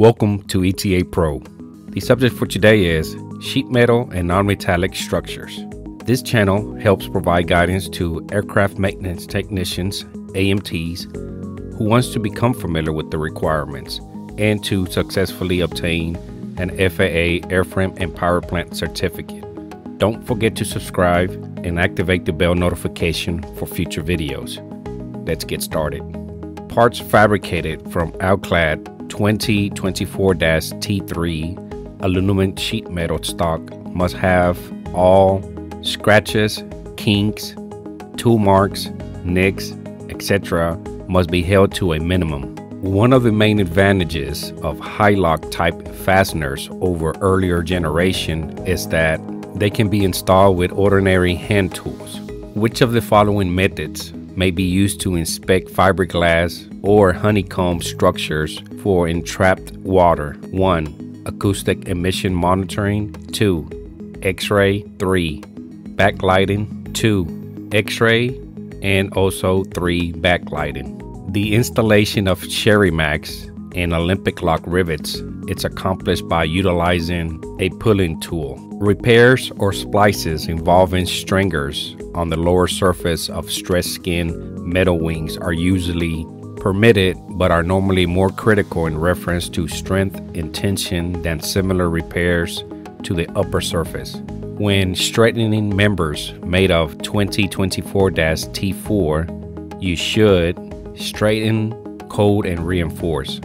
Welcome to ETA Pro. The subject for today is sheet metal and non-metallic structures. This channel helps provide guidance to aircraft maintenance technicians, AMTs, who wants to become familiar with the requirements and to successfully obtain an FAA airframe and power plant certificate. Don't forget to subscribe and activate the bell notification for future videos. Let's get started. Parts fabricated from Alclad 2024-T3 aluminum sheet metal stock must have all scratches, kinks, tool marks, nicks, etc. must be held to a minimum. One of the main advantages of Hi-Lok type fasteners over earlier generation is that they can be installed with ordinary hand tools. Which of the following methods may be used to inspect fiberglass or honeycomb structures for entrapped water? 1. Acoustic emission monitoring. 2. X-ray. 3. Backlighting. 2. X-ray and also 3. Backlighting. The installation of Cherry Max and Olympic-Lok rivets it's accomplished by utilizing a pulling tool. Repairs or splices involving stringers on the lower surface of stressed skin metal wings are usually permitted but are normally more critical in reference to strength and tension than similar repairs to the upper surface. When straightening members made of 2024-T4, you should straighten, cold, and reinforce.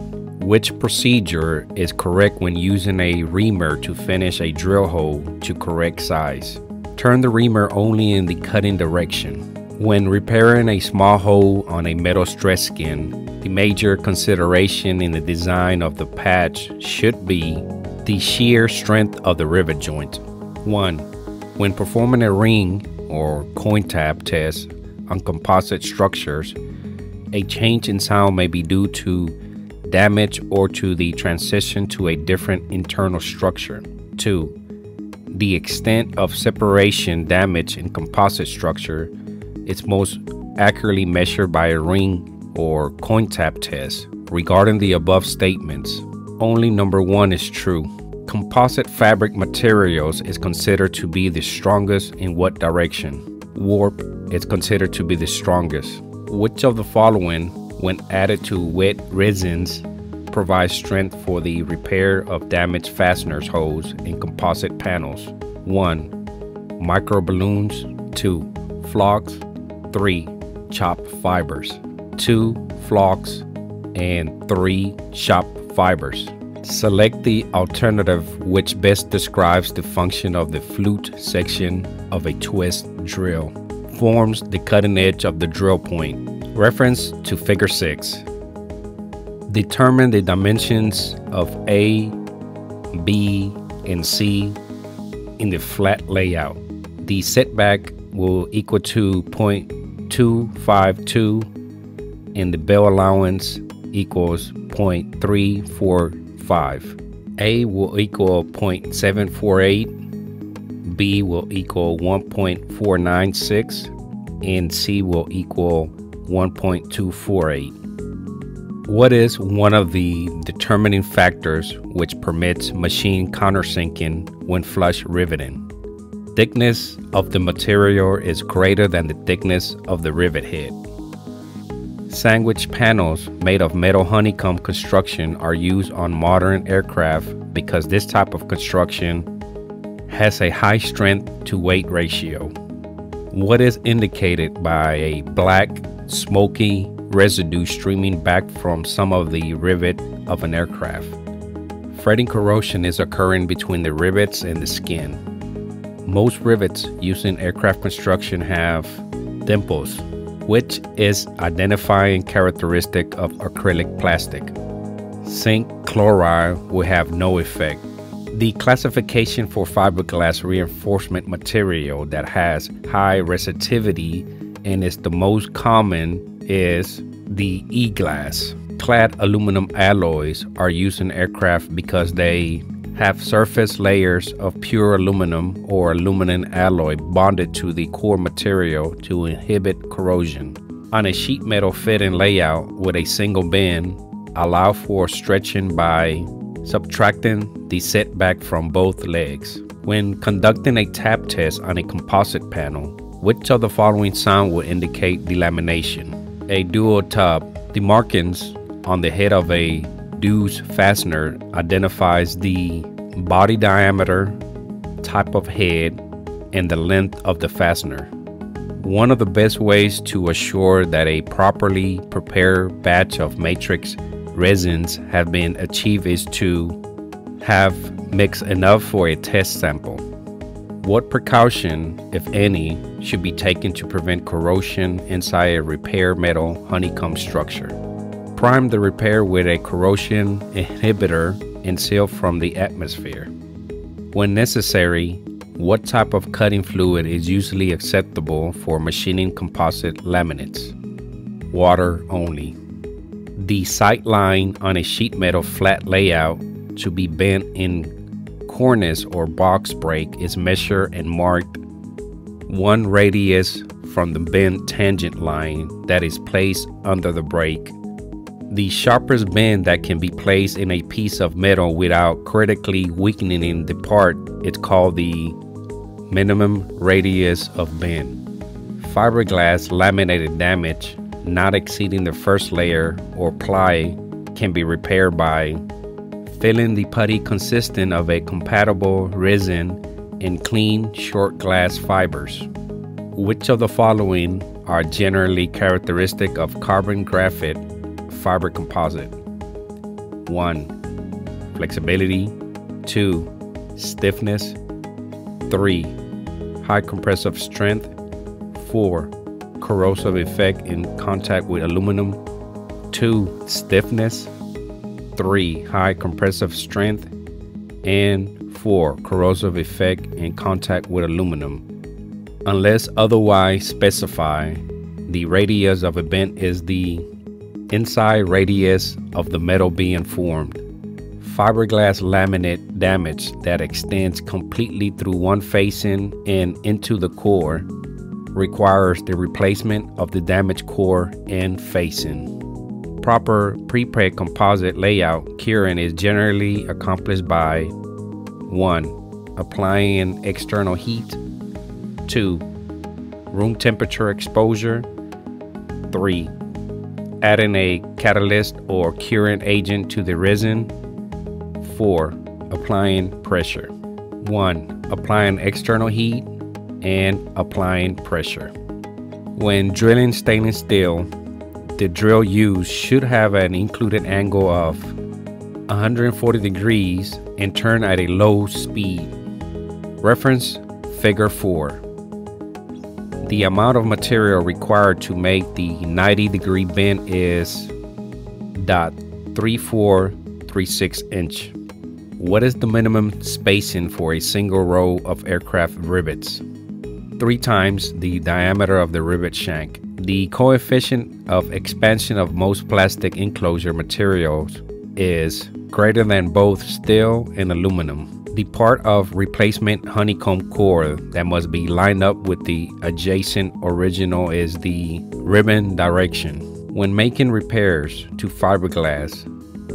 Which procedure is correct when using a reamer to finish a drill hole to correct size? Turn the reamer only in the cutting direction. When repairing a small hole on a metal stress skin, the major consideration in the design of the patch should be the shear strength of the rivet joint. 1. When performing a ring or coin tap test on composite structures, a change in sound may be due to damage or to the transition to a different internal structure. 2. The extent of separation damage in composite structure is most accurately measured by a ring or coin tap test. Regarding the above statements, only number one is true. Composite fabric materials is considered to be the strongest in what direction? Warp is considered to be the strongest. Which of the following, when added to wet resins, provides strength for the repair of damaged fasteners holes in composite panels? 1. Micro balloons. 2. Flox. 3. Chopped fibers. 2. Flox. And 3. Shop fibers. Select the alternative which best describes the function of the flute section of a twist drill forms the cutting edge of the drill point. Reference to figure 6. Determine the dimensions of A, B, and C in the flat layout. The setback will equal to 0.252 and the bend allowance equals 0.345. A will equal 0.748 B will equal 1.496 and C will equal 1.248. What is one of the determining factors which permits machine countersinking when flush riveting? Thickness of the material is greater than the thickness of the rivet head. Sandwich panels made of metal honeycomb construction are used on modern aircraft because this type of construction has a high strength to weight ratio. What is indicated by a black, smoky residue streaming back from some of the rivet of an aircraft. Fretting corrosion is occurring between the rivets and the skin. Most rivets used in aircraft construction have dimples, which is identifying characteristic of acrylic plastic. Zinc chloride will have no effect the classification for fiberglass reinforcement material that has high resistivity and it's the most common is the E-glass. Clad aluminum alloys are used in aircraft because they have surface layers of pure aluminum or aluminum alloy bonded to the core material to inhibit corrosion. On a sheet metal fitting layout with a single bend, allow for stretching by subtracting the setback from both legs. When conducting a tap test on a composite panel, which of the following sign will indicate delamination? A dual top. The markings on the head of a Dzus fastener identifies the body diameter, type of head, and the length of the fastener. One of the best ways to assure that a properly prepared batch of matrix resins have been achieved is to have mixed enough for a test sample. What precaution, if any, should be taken to prevent corrosion inside a repair metal honeycomb structure? Prime the repair with a corrosion inhibitor and seal from the atmosphere. When necessary, what type of cutting fluid is usually acceptable for machining composite laminates? Water only. The sight line on a sheet metal flat layout to be bent in cornice or box brake is measured and marked one radius from the bend tangent line that is placed under the brake the sharpest bend that can be placed in a piece of metal without critically weakening the part is called the minimum radius of bend. Fiberglass laminated damage not exceeding the first layer or ply can be repaired by filling the putty consisting of a compatible resin and clean short glass fibers. Which of the following are generally characteristic of carbon graphite fiber composite. 1. Flexibility. 2. Stiffness. 3. High compressive strength. 4. Corrosive effect in contact with aluminum. 2. Stiffness. 3. High compressive strength. And 4. Corrosive effect in contact with aluminum. Unless otherwise specified, the radius of a bend is the inside radius of the metal being formed. Fiberglass laminate damage that extends completely through one facing and into the core requires the replacement of the damaged core and facing. Proper prepreg composite layout curing is generally accomplished by 1. Applying external heat 2. Room temperature exposure 3 adding a catalyst or curing agent to the resin. 4. Applying pressure. 1. Applying external heat and applying pressure. When drilling stainless steel, the drill used should have an included angle of 140 degrees and turn at a low speed. Reference Figure 4. The amount of material required to make the 90 degree bend is dot 3436 inch. What is the minimum spacing for a single row of aircraft rivets? Three times the diameter of the rivet shank. The coefficient of expansion of most plastic enclosure materials is greater than both steel and aluminum. The part of replacement honeycomb core that must be lined up with the adjacent original is the ribbon direction. When making repairs to fiberglass,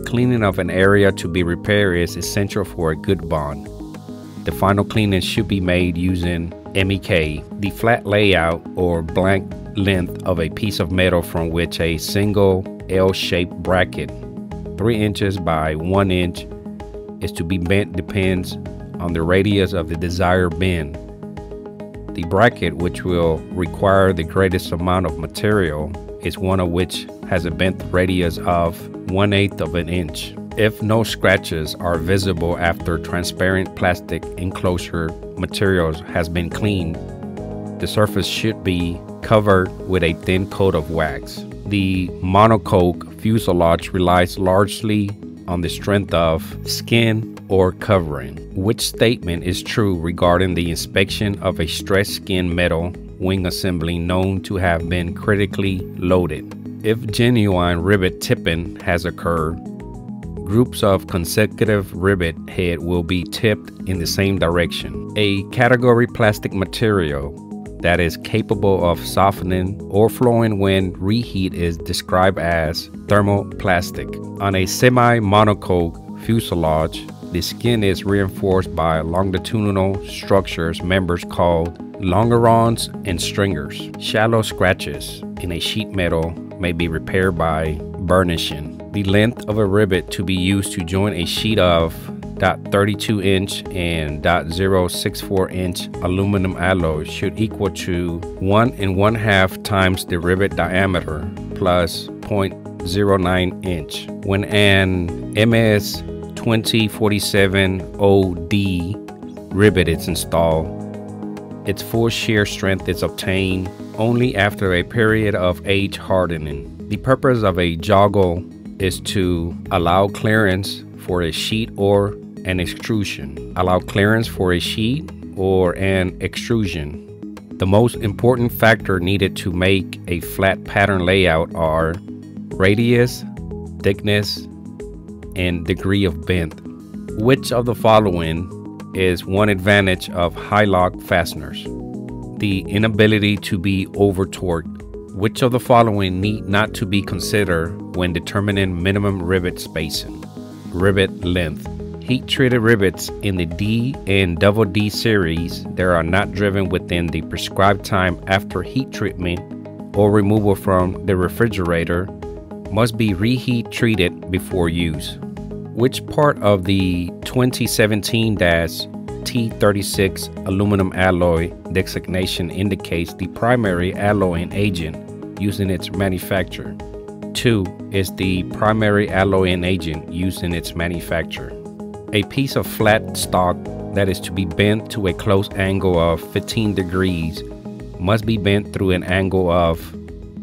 cleaning of an area to be repaired is essential for a good bond. The final cleaning should be made using MEK, the flat layout or blank length of a piece of metal from which a single L-shaped bracket, 3 inches by 1 inch is to be bent depends on the radius of the desired bend. The bracket which will require the greatest amount of material is one of which has a bent radius of 1 8 of an inch. If no scratches are visible after transparent plastic enclosure materials has been cleaned, the surface should be covered with a thin coat of wax. The monocoque fuselage relies largely on the strength of skin or covering. Which statement is true regarding the inspection of a stressed skin metal wing assembly known to have been critically loaded? If genuine rivet tipping has occurred, groups of consecutive rivet head will be tipped in the same direction. A category plastic material that is capable of softening or flowing when reheat is described as thermoplastic. On a semi-monocoque fuselage, the skin is reinforced by longitudinal structures members called longerons and stringers. Shallow scratches in a sheet metal may be repaired by burnishing. The length of a rivet to be used to join a sheet of .32 inch and .064 inch aluminum alloy should equal to one and one half times the rivet diameter plus 0.09 inch. When an MS 2047 OD rivet is installed, its full shear strength is obtained only after a period of age hardening. The purpose of a joggle is to allow clearance for a sheet or an extrusion. Allow clearance for a sheet or an extrusion. The most important factor needed to make a flat pattern layout are radius, thickness, and degree of bend. Which of the following is one advantage of Hi-Lok fasteners? The inability to be over torqued. Which of the following need not to be considered when determining minimum rivet spacing? Rivet length. Heat treated rivets in the D and double D series that are not driven within the prescribed time after heat treatment or removal from the refrigerator must be reheat treated before use. Which part of the 2017 T36 aluminum alloy designation indicates the primary alloying agent used in its manufacture? 2 is the primary alloying agent used in its manufacture. A piece of flat stock that is to be bent to a close angle of 15 degrees must be bent through an angle of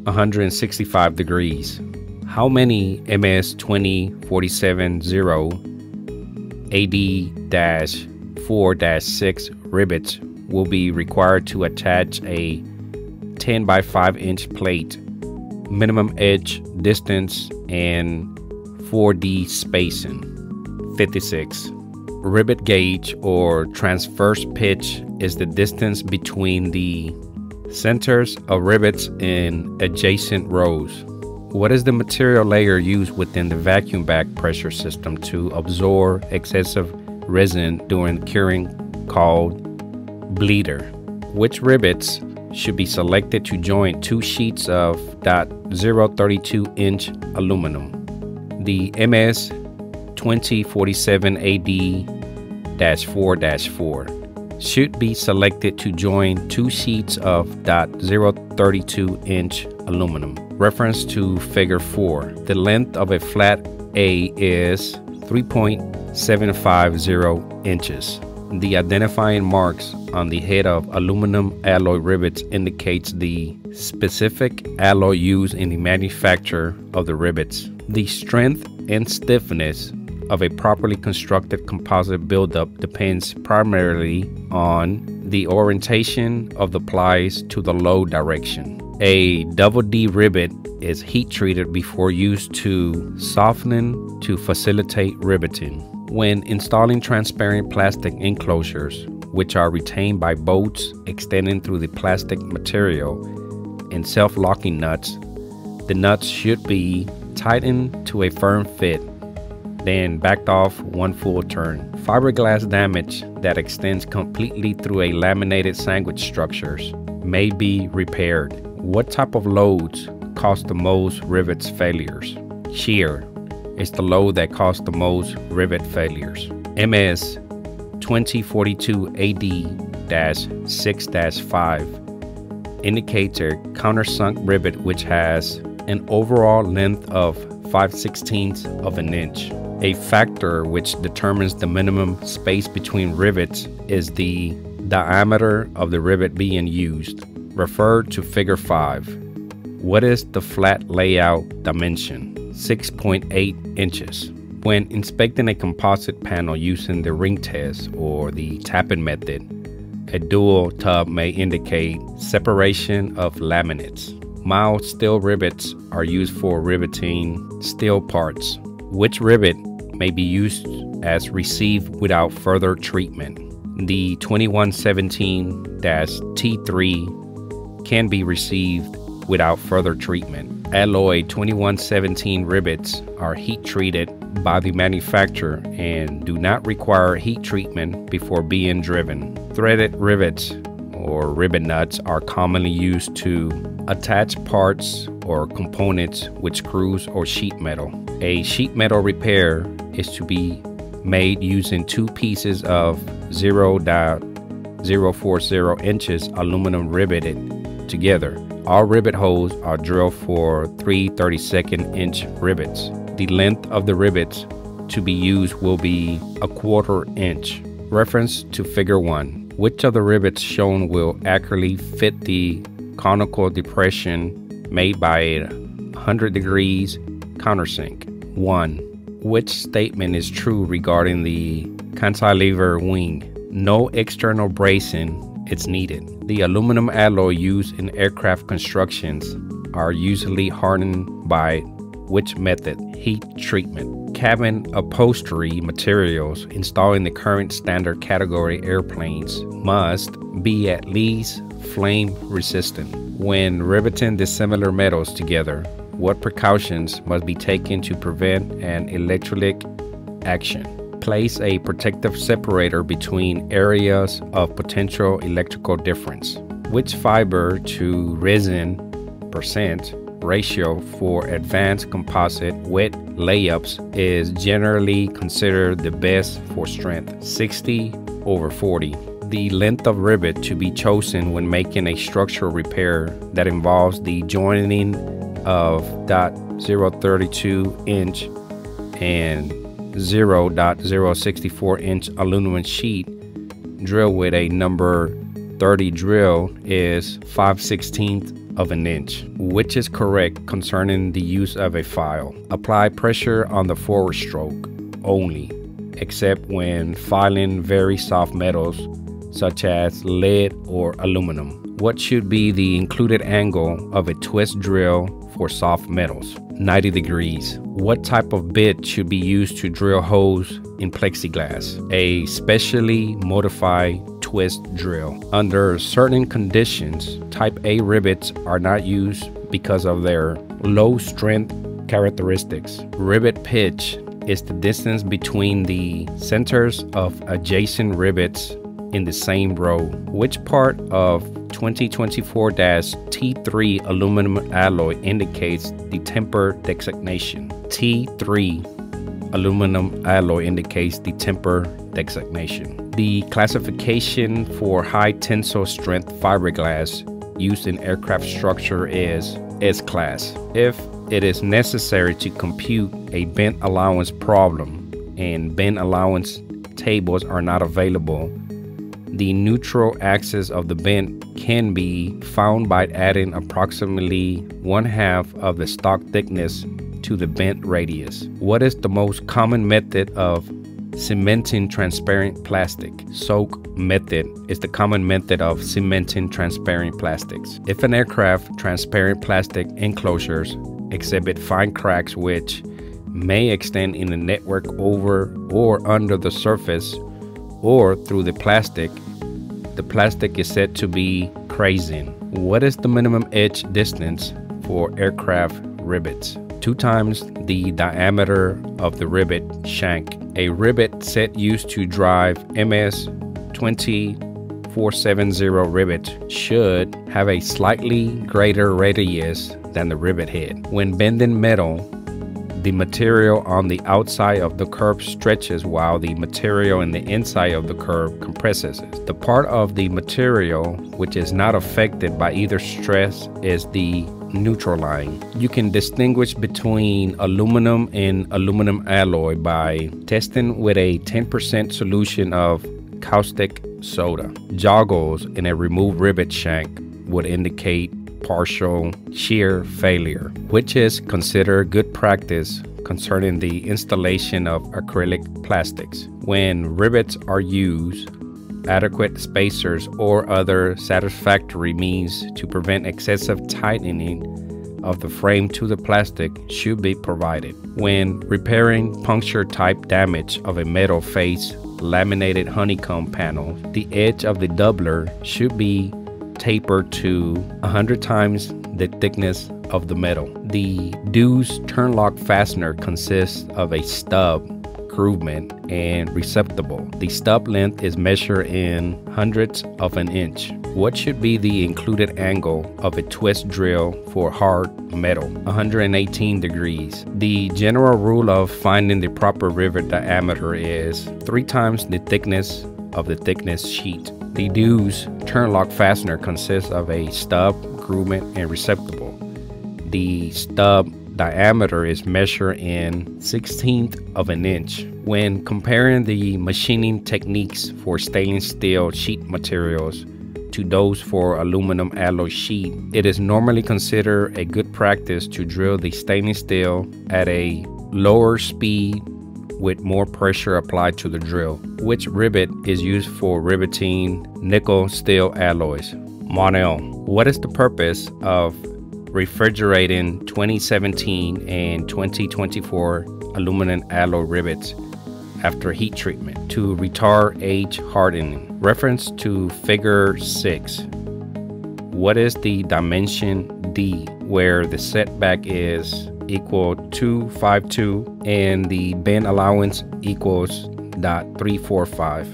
165 degrees. How many MS 20470 AD 4 6 rivets will be required to attach a 10 by 5 inch plate, minimum edge distance, and 4D spacing? 56. Rivet gauge or transverse pitch is the distance between the centers of rivets in adjacent rows. What is the material layer used within the vacuum bag pressure system to absorb excessive resin during curing called bleeder? Which rivets should be selected to join two sheets of .032 inch aluminum? The MS 2047 AD 4 4 should be selected to join two sheets of .032 inch aluminum. Reference to figure 4. The length of a flat A is 3.750 inches. The identifying marks on the head of aluminum alloy rivets indicates the specific alloy used in the manufacture of the rivets. The strength and stiffness of a properly constructed composite buildup depends primarily on the orientation of the plies to the load direction. A double D rivet is heat treated before use to soften to facilitate riveting. When installing transparent plastic enclosures, which are retained by bolts extending through the plastic material and self-locking nuts, the nuts should be tightened to a firm fit then backed off one full turn. Fiberglass damage that extends completely through a laminated sandwich structures may be repaired. What type of loads cause the most rivets failures? Shear is the load that caused the most rivet failures. MS 2042 AD 6 5 indicates a countersunk rivet which has an overall length of 5 16ths of an inch. A factor which determines the minimum space between rivets is the diameter of the rivet being used. Refer to figure 5. What is the flat layout dimension? 6.8 inches. When inspecting a composite panel using the ring test or the tapping method, a dual tub may indicate separation of laminates. Mild steel rivets are used for riveting steel parts. Which rivet may be used as received without further treatment. The 2117 T3 can be received without further treatment. Alloy 2117 rivets are heat treated by the manufacturer and do not require heat treatment before being driven. Threaded rivets or Rivnuts are commonly used to attach parts or components with screws or sheet metal. A sheet metal repair is to be made using two pieces of 0.040 inches aluminum riveted together. All rivet holes are drilled for 3 32nd inch rivets. The length of the rivets to be used will be a quarter inch. Reference to figure 1. Which of the rivets shown will accurately fit the conical depression made by a 100 degrees countersink? 1. Which statement is true regarding the cantilever wing? No external bracing is needed. The aluminum alloy used in aircraft constructions are usually hardened by which method? Heat treatment. Cabin upholstery materials installed in the current standard category airplanes must be at least flame resistant. When riveting dissimilar metals together, what precautions must be taken to prevent an electrolytic action? Place a protective separator between areas of potential electrical difference. Which fiber to resin percent ratio for advanced composite wet layups is generally considered the best for strength 60 over 40 the length of rivet to be chosen when making a structural repair that involves the joining of .032 inch and 0.064 inch aluminum sheet drill with a number 30 drill is 5 16th of an inch, which is correct concerning the use of a file. Apply pressure on the forward stroke only, except when filing very soft metals such as lead or aluminum. What should be the included angle of a twist drill for soft metals? 90 degrees. What type of bit should be used to drill holes in plexiglass? A specially modified twist drill. Under certain conditions, type A rivets are not used because of their low strength characteristics. Rivet pitch is the distance between the centers of adjacent rivets in the same row. Which part of 2024-T3 aluminum alloy indicates the temper designation? T3 aluminum alloy indicates the temper designation. The classification for high tensile strength fiberglass used in aircraft structure is S-glass. If it is necessary to compute a bent allowance problem and bent allowance tables are not available, the neutral axis of the bend can be found by adding approximately one half of the stock thickness to the bent radius. What is the most common method of cementing transparent plastic? Soak method is the common method of cementing transparent plastics. If an aircraft transparent plastic enclosures exhibit fine cracks which may extend in the network over or under the surface or through the plastic, the plastic is said to be crazing. What is the minimum edge distance for aircraft rivets? Two times the diameter of the rivet shank. A rivet set used to drive MS 2470 rivet should have a slightly greater radius than the rivet head. When bending metal, the material on the outside of the curve stretches while the material in the inside of the curve compresses. The part of the material which is not affected by either stress is the neutral line. You can distinguish between aluminum and aluminum alloy by testing with a 10% solution of caustic soda. Joggles in a removed rivet shank would indicate partial shear failure, which is considered good practice concerning the installation of acrylic plastics. When rivets are used, adequate spacers or other satisfactory means to prevent excessive tightening of the frame to the plastic should be provided. When repairing puncture type damage of a metal face laminated honeycomb panel, the edge of the doubler should be tapered to 100 times the thickness of the metal. The Dzus turnlock fastener consists of a stub, grommet, and receptacle. The stub length is measured in hundredths of an inch. What should be the included angle of a twist drill for hard metal? 118 degrees. The general rule of finding the proper rivet diameter is three times the thickness of the thickness sheet. The Dzus turnlock fastener consists of a stub, grommet, and receptacle. The stub diameter is measured in 16th of an inch. When comparing the machining techniques for stainless steel sheet materials to those for aluminum alloy sheet, it is normally considered a good practice to drill the stainless steel at a lower speed with more pressure applied to the drill, which rivet is used for riveting nickel steel alloys. Monel, what is the purpose of refrigerating 2017 and 2024 aluminum alloy rivets after heat treatment to retard age hardening? Reference to figure 6. What is the dimension D where the setback is equal 252 and the bend allowance equals dot 345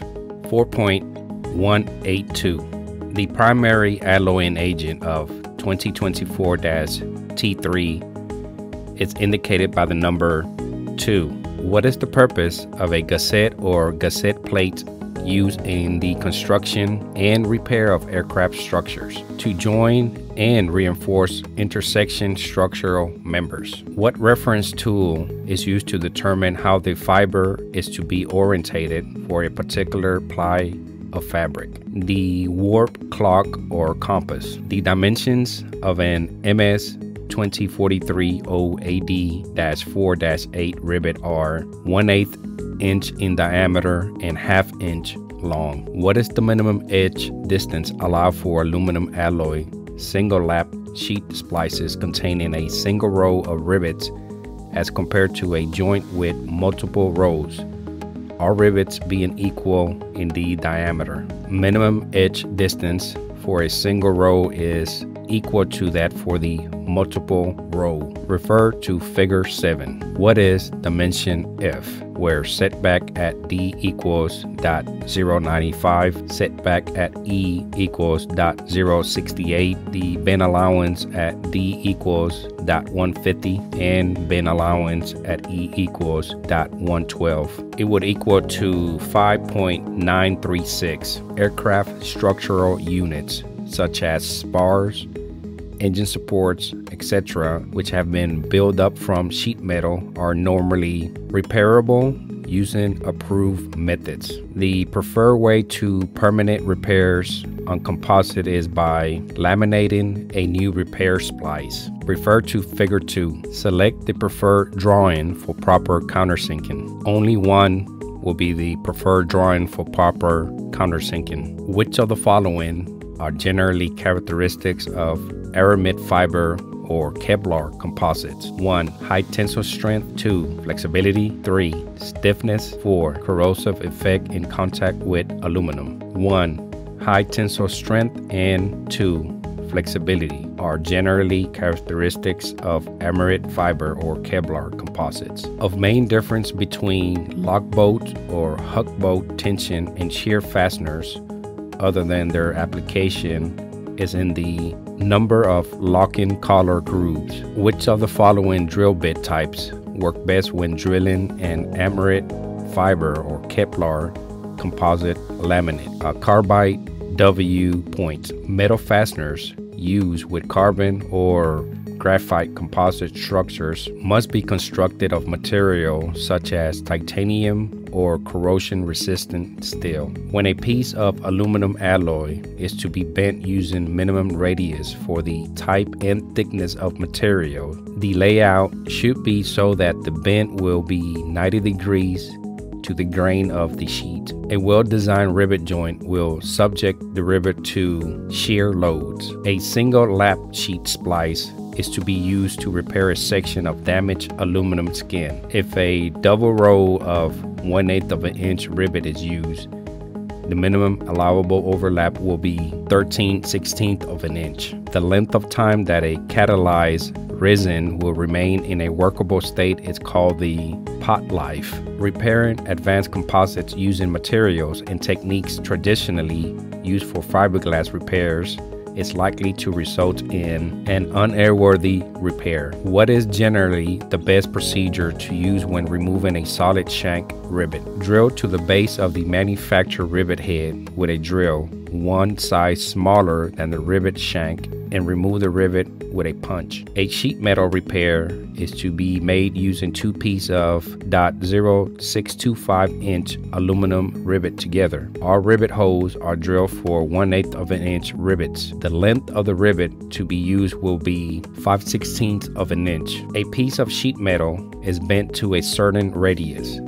4.182 the primary alloying agent of 2024-T3 is indicated by the number 2 what is the purpose of a gusset or gusset plate used in the construction and repair of aircraft structures to join and reinforce intersection structural members. What reference tool is used to determine how the fiber is to be orientated for a particular ply of fabric? The warp clock or compass. The dimensions of an MS 2043 OAD 4 8 rivet are 1 8 inch in diameter and half inch long. What is the minimum edge distance allowed for aluminum alloy single lap sheet splices containing a single row of rivets as compared to a joint with multiple rows? All rivets being equal in the diameter. Minimum edge distance for a single row is equal to that for the multiple row. Refer to figure 7. What is dimension F? Where setback at D equals dot 095, setback at E equals dot 068, the bend allowance at D equals dot 150, and bend allowance at E equals dot 112. It would equal to 5.936 aircraft structural units such as spars, engine supports, etc., which have been built up from sheet metal, are normally repairable using approved methods. The preferred way to permanent repairs on composite is by laminating a new repair splice. Refer to figure 2. Select the preferred drawing for proper countersinking. Only one will be the preferred drawing for proper countersinking. Which of the following are generally characteristics of aramid fiber or Kevlar composites. 1. High tensile strength. 2. Flexibility. 3. Stiffness. 4. Corrosive effect in contact with aluminum. 1. High tensile strength and 2 flexibility are generally characteristics of aramid fiber or Kevlar composites. Of main difference between lock bolt or huck bolt tension and shear fasteners other than their application is in the number of lock-in collar grooves. Which of the following drill bit types work best when drilling an aramid fiber or Kevlar composite laminate? A carbide W point. Metal fasteners used with carbon or graphite composite structures must be constructed of material such as titanium or corrosion resistant steel. When a piece of aluminum alloy is to be bent using minimum radius for the type and thickness of material, the layout should be so that the bend will be 90 degrees to the grain of the sheet. A well-designed rivet joint will subject the rivet to shear loads. A single lap sheet splice is to be used to repair a section of damaged aluminum skin. If a double row of 1 8 of an inch rivet is used, The minimum allowable overlap will be 13 16th of an inch. The length of time that a catalyzed resin will remain in a workable state is called the pot life. Repairing advanced composites using materials and techniques traditionally used for fiberglass repairs is likely to result in an unairworthy repair. What is generally the best procedure to use when removing a solid shank rivet? Drill to the base of the manufactured rivet head with a drill one size smaller than the rivet shank and remove the rivet with a punch. A sheet metal repair is to be made using two pieces of .0625 inch aluminum rivet together. All rivet holes are drilled for 1 8 of an inch rivets. The length of the rivet to be used will be 5 16ths of an inch. A piece of sheet metal is bent to a certain radius.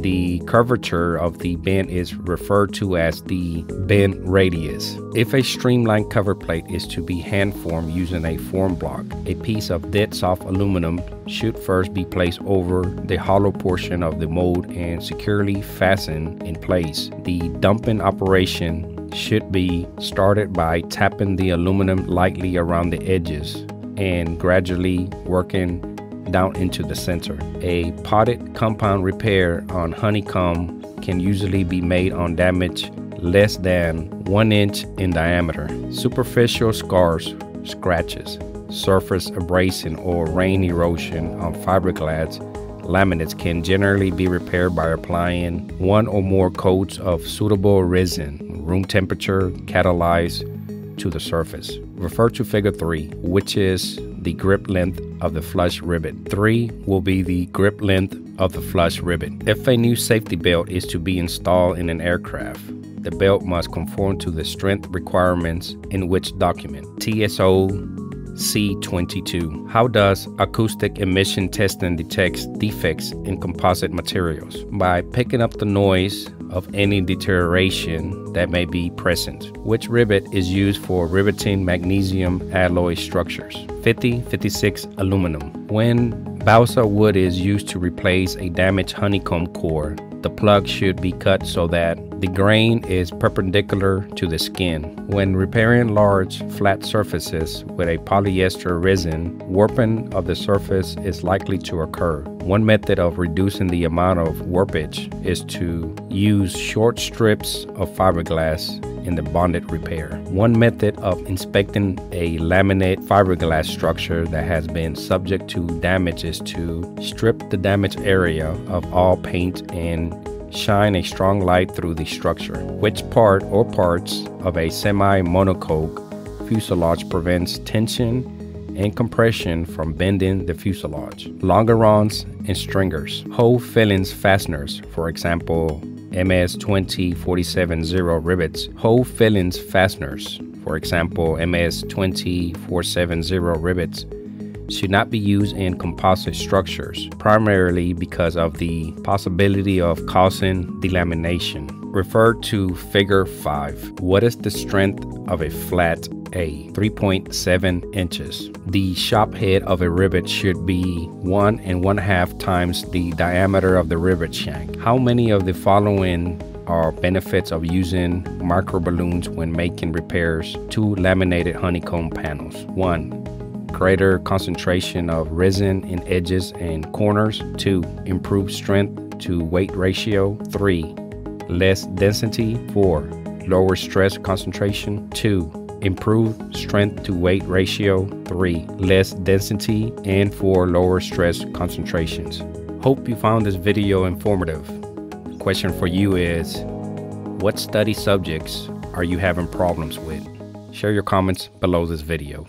The curvature of the bend is referred to as the bend radius. If a streamlined cover plate is to be hand formed using a form block, a piece of dead soft aluminum should first be placed over the hollow portion of the mold and securely fastened in place. The bumping operation should be started by tapping the aluminum lightly around the edges and gradually working down into the center. A potted compound repair on honeycomb can usually be made on damage less than one inch in diameter. Superficial scars, scratches, surface abrasion, or rain erosion on fiberglass laminates can generally be repaired by applying one or more coats of suitable resin, room temperature, catalyzed to the surface. Refer to figure 3, which is the grip length of the flush rivet. 3 will be the grip length of the flush rivet. If a new safety belt is to be installed in an aircraft, the belt must conform to the strength requirements in which document TSO C22. How does acoustic emission testing detect defects in composite materials? By picking up the noise of any deterioration that may be present. Which rivet is used for riveting magnesium alloy structures? 5056 aluminum. When balsa wood is used to replace a damaged honeycomb core, the plug should be cut so that the grain is perpendicular to the skin. When repairing large, flat surfaces with a polyester resin, warping of the surface is likely to occur. One method of reducing the amount of warpage is to use short strips of fiberglass in the bonded repair. One method of inspecting a laminate fiberglass structure that has been subject to damage is to strip the damaged area of all paint and shine a strong light through the structure. Which part or parts of a semi-monocoque fuselage prevents tension and compression from bending the fuselage. Longerons and stringers. Hole fillings fasteners, for example, MS-20 rivets. Hole fillings fasteners, for example, MS-20 rivets should not be used in composite structures, primarily because of the possibility of causing delamination. Refer to Figure 5. What is the strength of a flat A? 3.7 inches. The shop head of a rivet should be one and one half times the diameter of the rivet shank. How many of the following are benefits of using micro balloons when making repairs to laminated honeycomb panels? 1 greater concentration of resin in edges and corners. 2. Improved strength to weight ratio. 3. Less density. 4. Lower stress concentration. 2. Improved strength to weight ratio. 3. Less density. And 4. Lower stress concentrations. Hope you found this video informative. Question for you is What study subjects are you having problems with? Share your comments below this video.